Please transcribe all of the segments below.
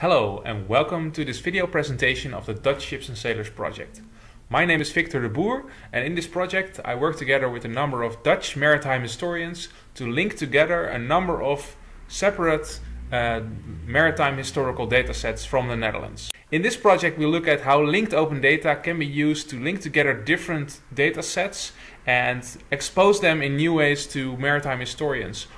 Hello and welcome to this video presentation of the Dutch Ships and Sailors project. My name is Victor de Boer and in this project I work together with a number of Dutch maritime historians to link together a number of separate uh, maritime historical datasets from the Netherlands. In this project we look at how linked open data can be used to link together different datasets and expose them in new ways to maritime historians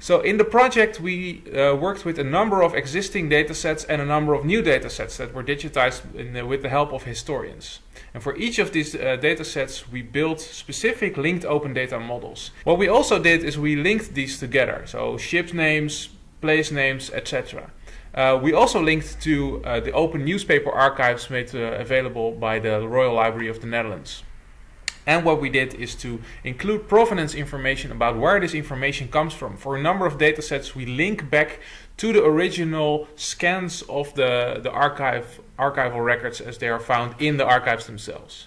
so in the project, we uh, worked with a number of existing datasets and a number of new datasets that were digitized the, with the help of historians. And for each of these uh, datasets, we built specific linked open data models. What we also did is we linked these together. So ship names, place names, etc. Uh, we also linked to uh, the open newspaper archives made uh, available by the Royal Library of the Netherlands. And what we did is to include provenance information about where this information comes from. For a number of datasets, we link back to the original scans of the, the archive, archival records as they are found in the archives themselves.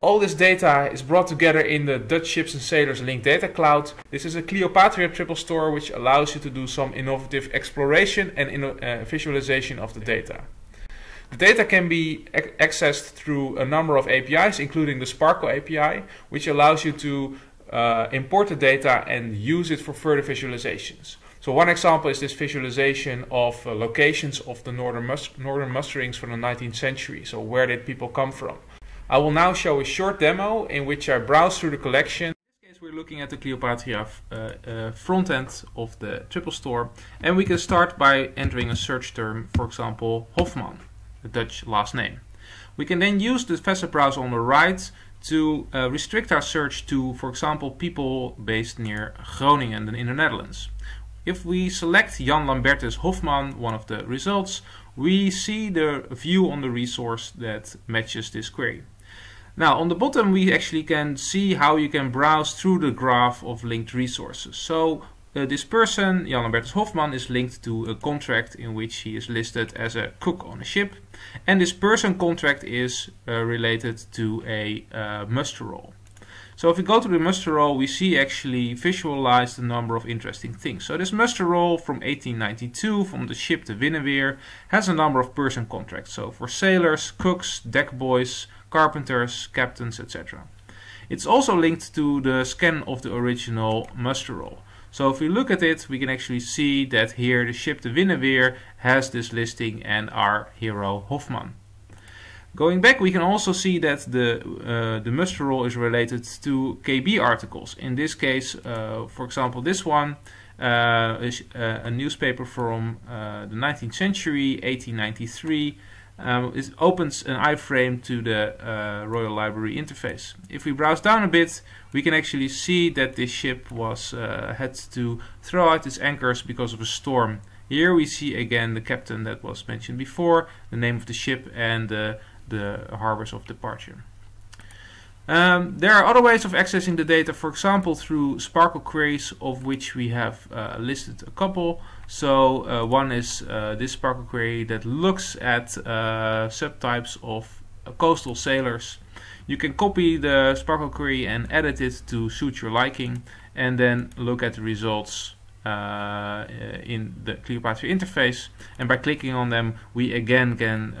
All this data is brought together in the Dutch Ships and Sailors Linked Data Cloud. This is a ClioPatria triple store which allows you to do some innovative exploration and uh, visualization of the data. The data can be accessed through a number of APIs, including the SPARQL API, which allows you to uh, import the data and use it for further visualizations. So one example is this visualization of uh, locations of the northern, northern musterings from the 19th century. So where did people come from? I will now show a short demo in which I browse through the collection. In this case we're looking at the ClioPatria uh, uh, front end of the triple store and we can start by entering a search term, for example Hofman Dutch last name. We can then use the facet browser on the right to uh, restrict our search to, for example, people based near Groningen in the Netherlands. If we select Jan Lambertus Hofman, one of the results, we see the view on the resource that matches this query. Now on the bottom we actually can see how you can browse through the graph of linked resources. So uh, this person, Jan Albertus Hofman, is linked to a contract in which he is listed as a cook on a ship. And this person contract is uh, related to a uh, muster roll. So if we go to the muster roll, we see actually visualized a number of interesting things. So this muster roll from 1892 from the ship the Winneweer has a number of person contracts. So for sailors, cooks, deck boys, carpenters, captains, etc. It's also linked to the scan of the original muster roll. So if we look at it, we can actually see that here the ship the Winneweer has this listing and our hero Hofman. Going back, we can also see that the uh, the muster roll is related to KB articles. In this case, uh, for example, this one uh, is uh, a newspaper from uh, the 19th century, 1893, um, it opens an iframe to the uh, Royal Library interface. If we browse down a bit, we can actually see that this ship was uh, had to throw out its anchors because of a storm. Here we see again the captain that was mentioned before, the name of the ship and uh, the harbors of departure. Um, there are other ways of accessing the data, for example through SPARQL queries, of which we have uh, listed a couple. So uh, one is uh, this SPARQL query that looks at uh, subtypes of uh, coastal sailors. You can copy the SPARQL query and edit it to suit your liking, and then look at the results uh, in the ClioPatria interface. And by clicking on them, we again can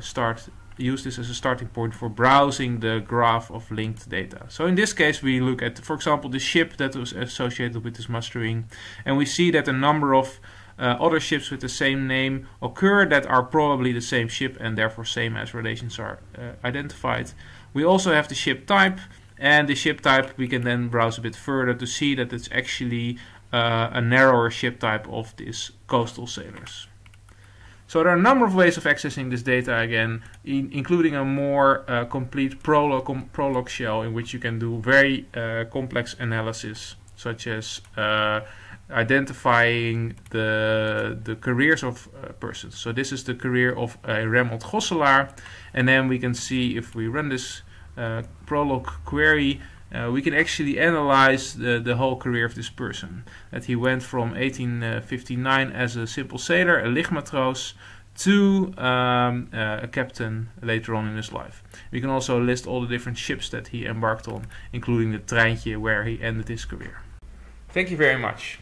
start use this as a starting point for browsing the graph of linked data. So in this case we look at, for example, the ship that was associated with this mustering and we see that a number of uh, other ships with the same name occur that are probably the same ship and therefore same as relations are uh, identified. We also have the ship type and the ship type we can then browse a bit further to see that it's actually uh, a narrower ship type of these coastal sailors. So there are a number of ways of accessing this data again, in, including a more uh, complete Prolog, Prolog shell in which you can do very uh, complex analysis, such as uh, identifying the the careers of uh, persons. So this is the career of a Remold Gosselaar, and then we can see if we run this uh, Prolog query, uh, we can actually analyze the, the whole career of this person. That he went from 1859 as a simple sailor, a lichtmatroos, to um, uh, a captain later on in his life. We can also list all the different ships that he embarked on, including the treintje where he ended his career. Thank you very much.